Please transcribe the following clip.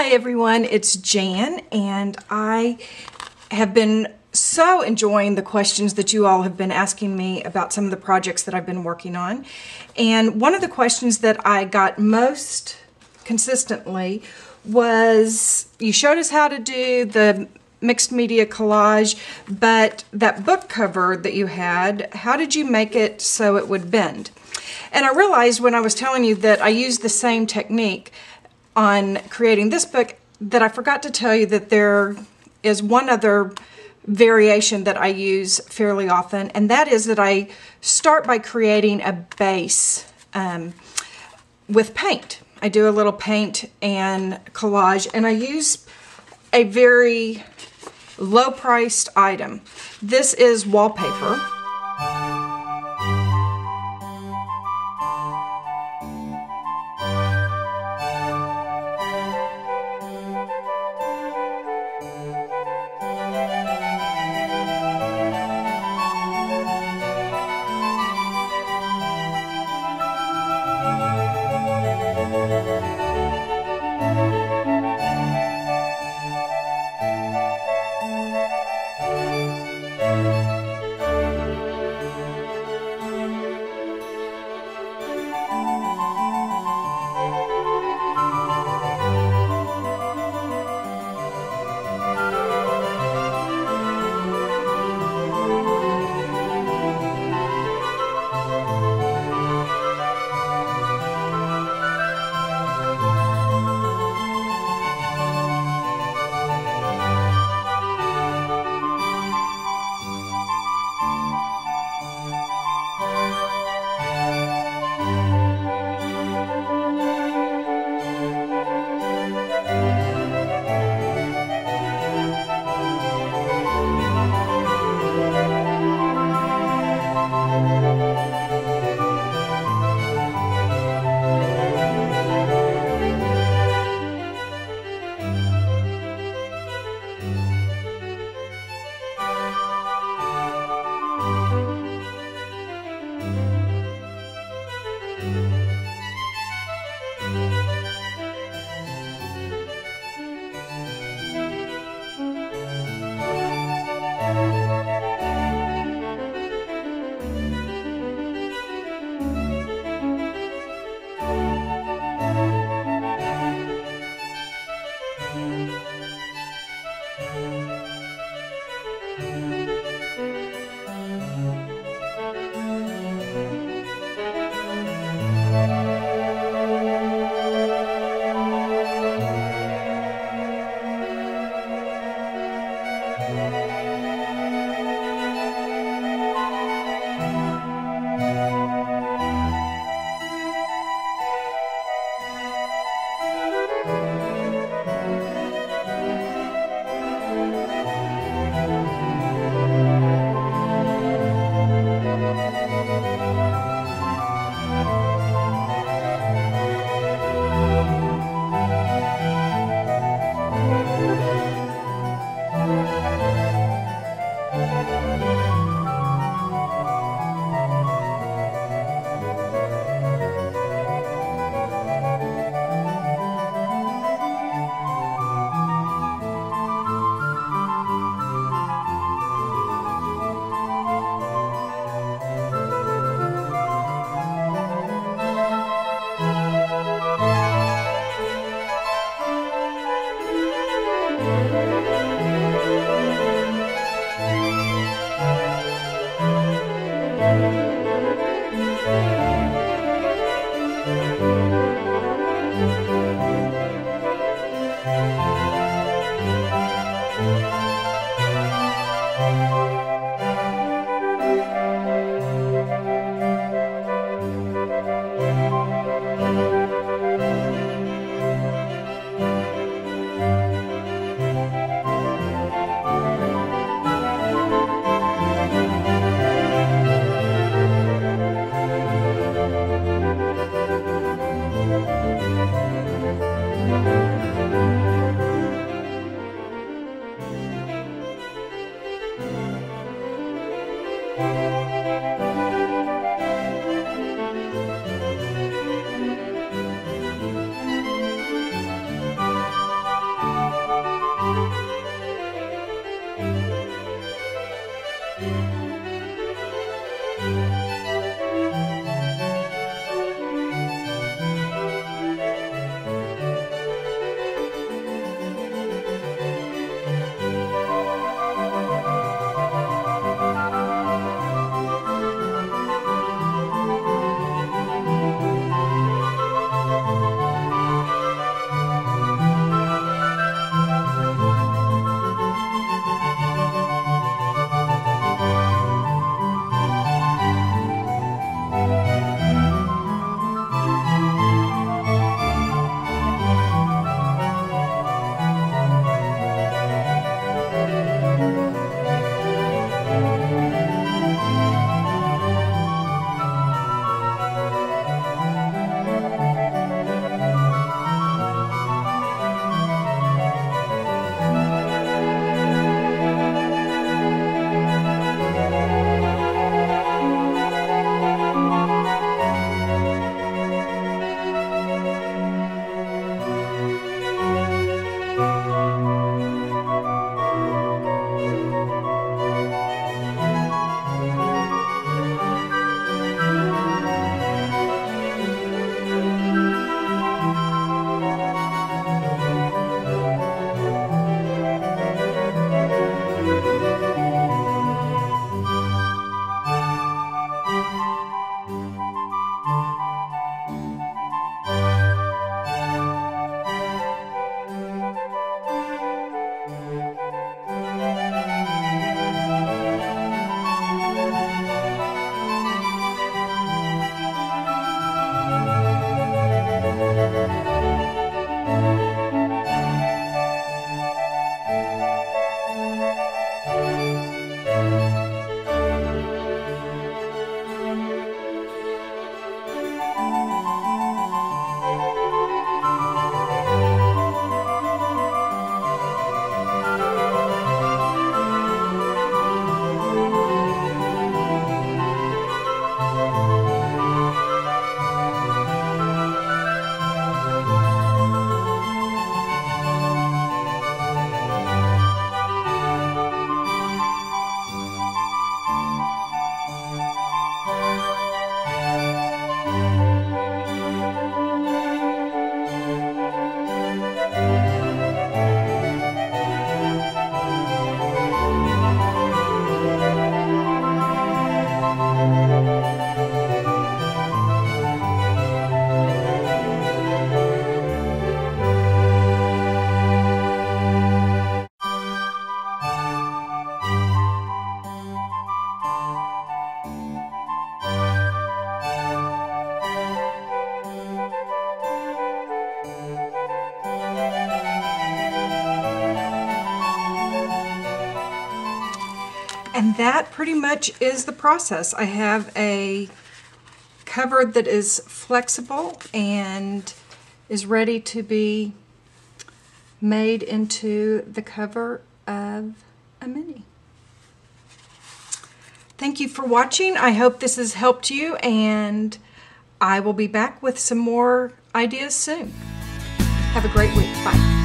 Hi everyone, it's Jan, and I have been so enjoying the questions that you all have been asking me about some of the projects that I've been working on. And one of the questions that I got most consistently was you showed us how to do the mixed media collage, but that book cover that you had, how did you make it so it would bend? And I realized when I was telling you that I used the same technique on creating this book that I forgot to tell you that there is one other variation that I use fairly often, and that is that I start by creating a base um, with paint. I do a little paint and collage, and I use a very low priced item. This is wallpaper. And that pretty much is the process. I have a cover that is flexible and is ready to be made into the cover of a mini. Thank you for watching. I hope this has helped you and I will be back with some more ideas soon. Have a great week. Bye.